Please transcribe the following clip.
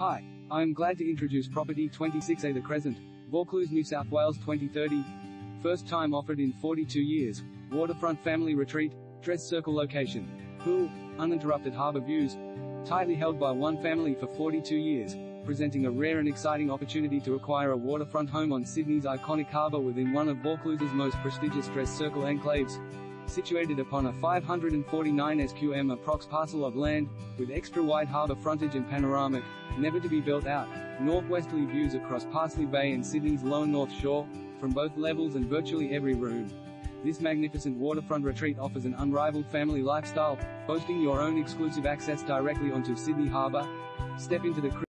Hi, I am glad to introduce property 26A The Crescent, Vaucluse, New South Wales 2030. First time offered in 42 years. Waterfront family retreat, dress circle location. Pool, uninterrupted harbour views. Tightly held by one family for 42 years, presenting a rare and exciting opportunity to acquire a waterfront home on Sydney's iconic harbour within one of Vaucluse's most prestigious dress circle enclaves situated upon a 549 SQM approx parcel of land, with extra wide harbour frontage and panoramic, never to be built out, northwesterly views across Parsley Bay and Sydney's Lower North Shore, from both levels and virtually every room. This magnificent waterfront retreat offers an unrivaled family lifestyle, boasting your own exclusive access directly onto Sydney Harbour. Step into the